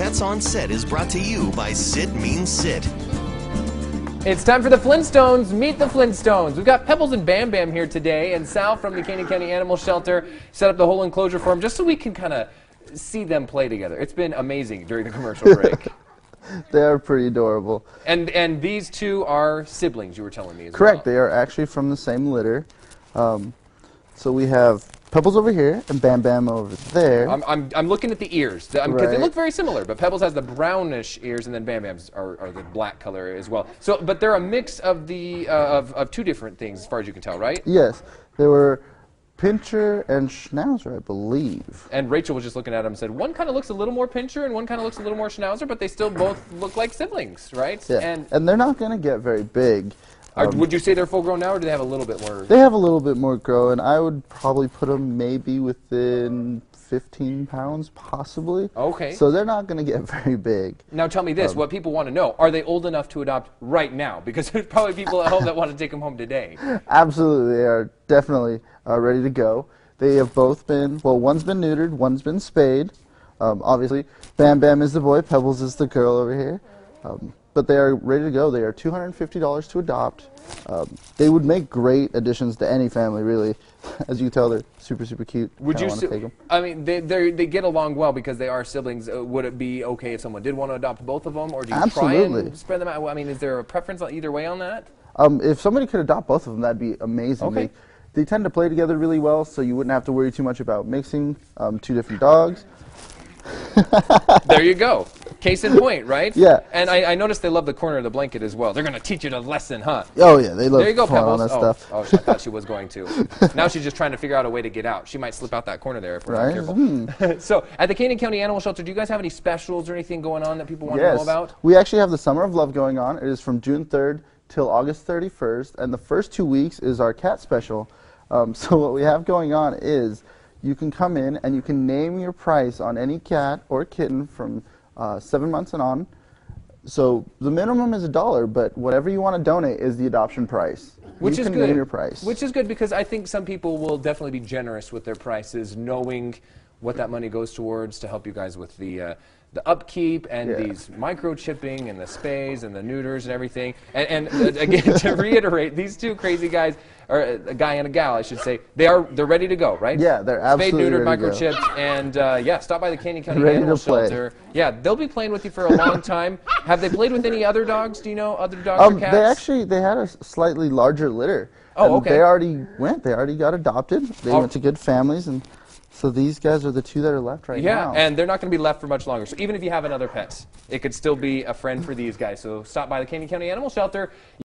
Pets on Set is brought to you by Sit Means Sit. It's time for the Flintstones. Meet the Flintstones. We've got Pebbles and Bam Bam here today, and Sal from the Canyon County Animal Shelter set up the whole enclosure for them just so we can kind of see them play together. It's been amazing during the commercial break. They are pretty adorable. and and these two are siblings. You were telling me. As Correct. Well. They are actually from the same litter. Um, so we have Pebbles over here and Bam Bam over there. I'm, I'm, I'm looking at the ears because they Right. look very similar, but Pebbles has the brownish ears, and then Bam Bam's are, are the black color as well. So, but they're a mix of the uh, of, of two different things, as far as you can tell, right? yes, they were Pinscher and Schnauzer, I believe. And Rachel was just looking at them and said, one kind of looks a little more pinscher and one kind of looks a little more schnauzer, but they still both look like siblings, right? Yeah. And And, they're not going to get very big. Are, Um, would you say they're full grown now, or do they have a little bit more? They have a little bit more grow, and I would probably put them maybe within 15 pounds, possibly. Okay. So they're not going to get very big. Now tell me Um, this: what people want to know: Are they old enough to adopt right now? Because there's probably people at home that want to take them home today. Absolutely, they are definitely uh, ready to go. They have both been, well, one's been neutered, one's been spayed. Um, obviously, Bam Bam is the boy, Pebbles is the girl over here. Um, but they are ready to go. They are $250 to adopt. Um, they would make great additions to any family, really. As you can tell, they're super, super cute. Would Kinda you? wanna si- I mean, they they they get along well because they are siblings. Uh, would it be okay if someone did want to adopt both of them, or do you try Absolutely. and spread them out? I mean, is there a preference either way on that? Um, if somebody could adopt both of them, that'd be amazing. Okay. They, they tend to play together really well, so you wouldn't have to worry too much about mixing um, two different dogs. there you go. Case in point, right? Yeah. And I, I noticed they love the corner of the blanket as well. They're going to teach you a lesson, huh? Oh yeah, they love There you go, Pebbles. that oh, stuff. oh, I thought she was going to. now she's just trying to figure out a way to get out. She might slip out that corner there if we're Right? Hmm. not careful. so, at the Canyon County Animal Shelter, do you guys have any specials or anything going on that people want to know about? we actually have the Summer of Love going on. It is from June 3rd till August 31st, and the first two weeks is our cat special. Um, so what we have going on is you can come in and you can name your price on any cat or kitten from uh, seven months and on. So the minimum is a dollar, but whatever you want to donate is the adoption price. Which you is can good. name your price. Which is good because I think some people will definitely be generous with their prices, knowing what that money goes towards to help you guys with the uh, the upkeep and Yeah. these microchipping and the spays and the neuters and everything. And, and uh, again, to reiterate, these two crazy guys, or a guy and a gal, I should say, they are they're ready to go, right? Yeah, they're Spayed, absolutely neutered, ready to go. microchipped, and uh, yeah, stop by the Canyon County Ready Animal to play. Shelter. Yeah, they'll be playing with you for a long time. Have they played with any other dogs? Do you know other dogs Um, or cats? they actually they had a slightly larger litter. Oh, and okay. They already went. They already got adopted. They Oh. went to good families, and so these guys are the two that are left right Yeah, now. and they're not going to be left for much longer. So even if you have another pet, it could still be a friend for these guys. So stop by the Canyon County Animal Shelter.